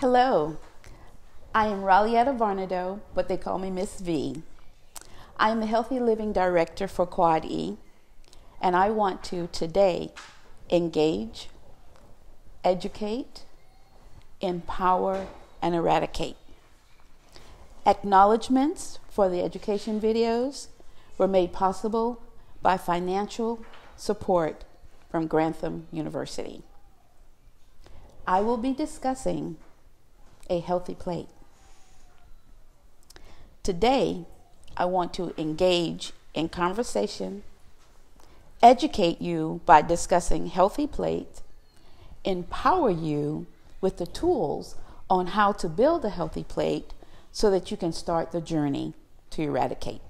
Hello, I am Ralietta Varnado, but they call me Miss V. I am the Healthy Living Director for Quad E, and I want to today engage, educate, empower, and eradicate. Acknowledgements for the education videos were made possible by financial support from Grantham University. I will be discussing a healthy plate. Today, I want to engage in conversation, educate you by discussing healthy plate, empower you with the tools on how to build a healthy plate so that you can start the journey to eradicate.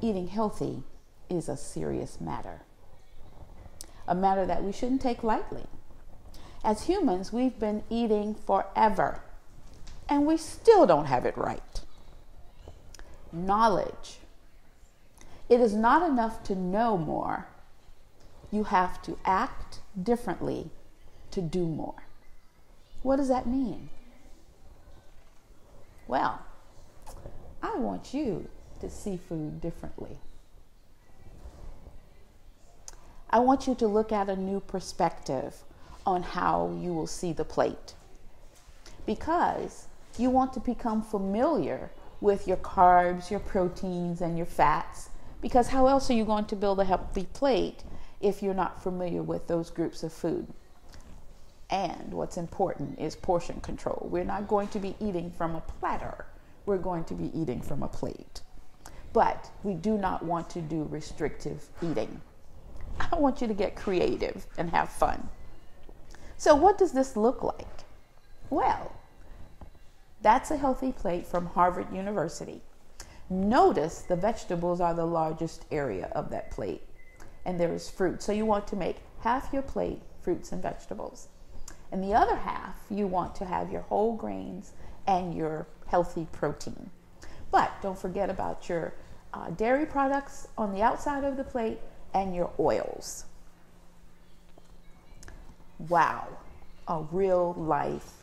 Eating healthy is a serious matter, a matter that we shouldn't take lightly. As humans, we've been eating forever, and we still don't have it right. Knowledge. It is not enough to know more. You have to act differently to do more. What does that mean? Well, I want you to see food differently. I want you to look at a new perspective on how you will see the plate. Because you want to become familiar with your carbs, your proteins, and your fats. Because how else are you going to build a healthy plate if you're not familiar with those groups of food? And what's important is portion control. We're not going to be eating from a platter, we're going to be eating from a plate. But we do not want to do restrictive eating. I want you to get creative and have fun. So, what does this look like? Well, that's a healthy plate from Harvard University. Notice the vegetables are the largest area of that plate, and there is fruit. So, you want to make half your plate fruits and vegetables. And the other half, you want to have your whole grains and your healthy protein. But don't forget about your uh, dairy products on the outside of the plate and your oils. Wow, a real life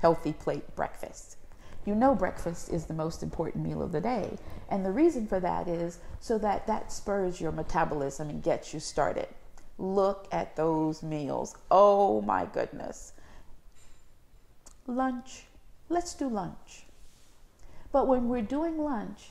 healthy plate breakfast. You know, breakfast is the most important meal of the day. And the reason for that is so that that spurs your metabolism and gets you started. Look at those meals. Oh my goodness. Lunch. Let's do lunch. But when we're doing lunch,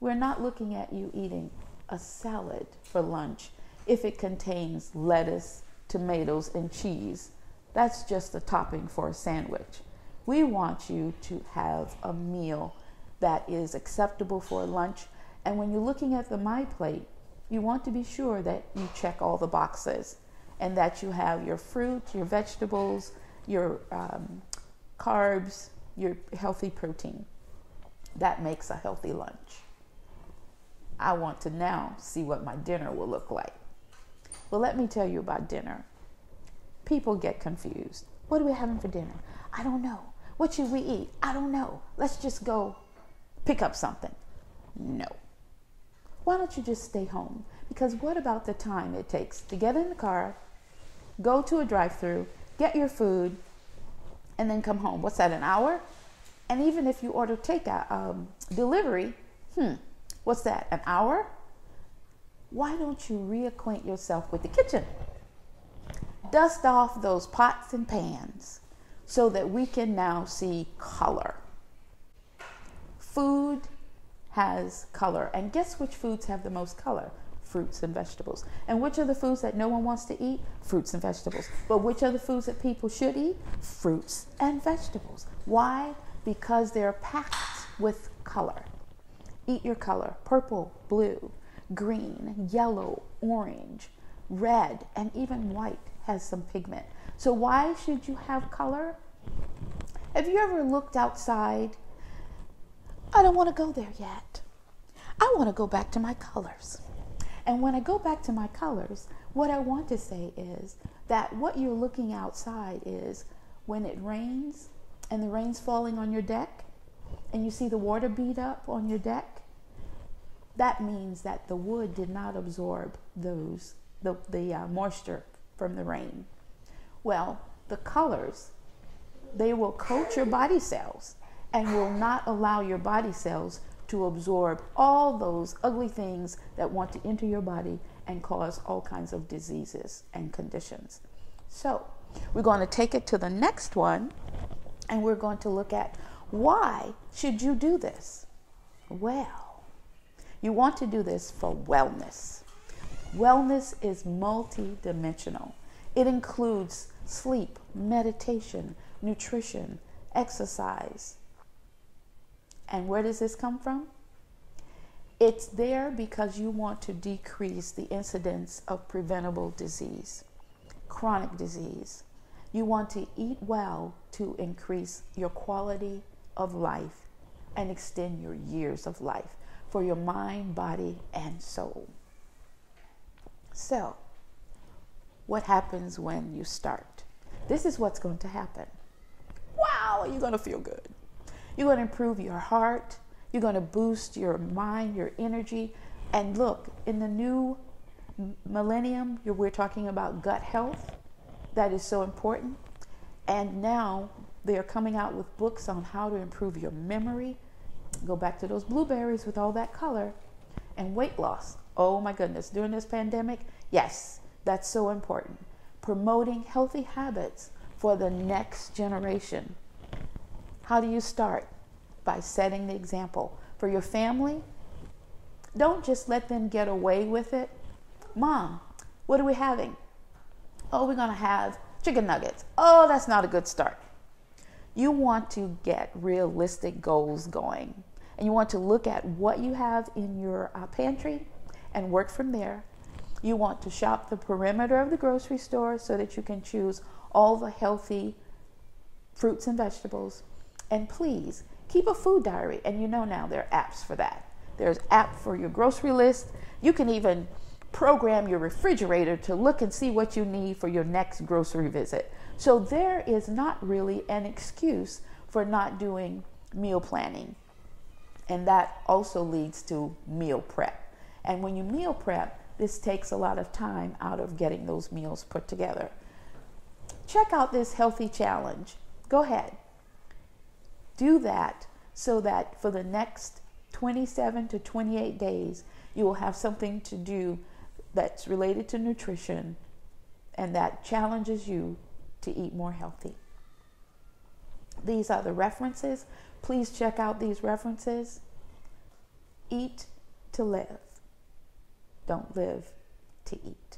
we're not looking at you eating a salad for lunch if it contains lettuce, tomatoes, and cheese. That's just a topping for a sandwich. We want you to have a meal that is acceptable for lunch. And when you're looking at the My Plate, you want to be sure that you check all the boxes and that you have your fruit, your vegetables, your um, carbs, your healthy protein. That makes a healthy lunch. I want to now see what my dinner will look like. Well, let me tell you about dinner. People get confused. What are we having for dinner? I don't know. What should we eat? I don't know. Let's just go pick up something. No why don't you just stay home? Because what about the time it takes to get in the car, go to a drive through, get your food, and then come home? What's that, an hour? And even if you order takeout, um, delivery, hmm, what's that, an hour? Why don't you reacquaint yourself with the kitchen? Dust off those pots and pans so that we can now see color. Food has color. And guess which foods have the most color? Fruits and vegetables. And which are the foods that no one wants to eat? Fruits and vegetables. But which are the foods that people should eat? Fruits and vegetables. Why? Because they're packed with color. Eat your color purple, blue, green, yellow, orange, red, and even white has some pigment. So, why should you have color? Have you ever looked outside I don't want to go there yet. I want to go back to my colors. And when I go back to my colors, what I want to say is that what you're looking outside is when it rains and the rain's falling on your deck and you see the water beat up on your deck, that means that the wood did not absorb those the, the uh, moisture from the rain. Well, the colors they will coat your body cells and will not allow your body cells to absorb all those ugly things that want to enter your body and cause all kinds of diseases and conditions. So, we're going to take it to the next one and we're going to look at why should you do this? Well, you want to do this for wellness. Wellness is multidimensional. It includes sleep, meditation, nutrition, exercise. And where does this come from? It's there because you want to decrease the incidence of preventable disease, chronic disease. You want to eat well to increase your quality of life and extend your years of life for your mind, body, and soul. So, what happens when you start? This is what's going to happen. Wow, you're going to feel good. You're going to improve your heart. You're going to boost your mind, your energy. And look, in the new millennium, we're talking about gut health. That is so important. And now they are coming out with books on how to improve your memory. Go back to those blueberries with all that color and weight loss. Oh my goodness, during this pandemic, yes, that's so important. Promoting healthy habits for the next generation. How do you start? By setting the example. For your family, don't just let them get away with it. Mom, what are we having? Oh, we're going to have chicken nuggets. Oh, that's not a good start. You want to get realistic goals going. And you want to look at what you have in your uh, pantry and work from there. You want to shop the perimeter of the grocery store so that you can choose all the healthy fruits and vegetables. And please keep a food diary. And you know now there are apps for that. There's app for your grocery list. You can even program your refrigerator to look and see what you need for your next grocery visit. So there is not really an excuse for not doing meal planning. And that also leads to meal prep. And when you meal prep, this takes a lot of time out of getting those meals put together. Check out this healthy challenge. Go ahead. Do that so that for the next 27 to 28 days, you will have something to do that's related to nutrition and that challenges you to eat more healthy. These are the references. Please check out these references. Eat to live. Don't live to eat.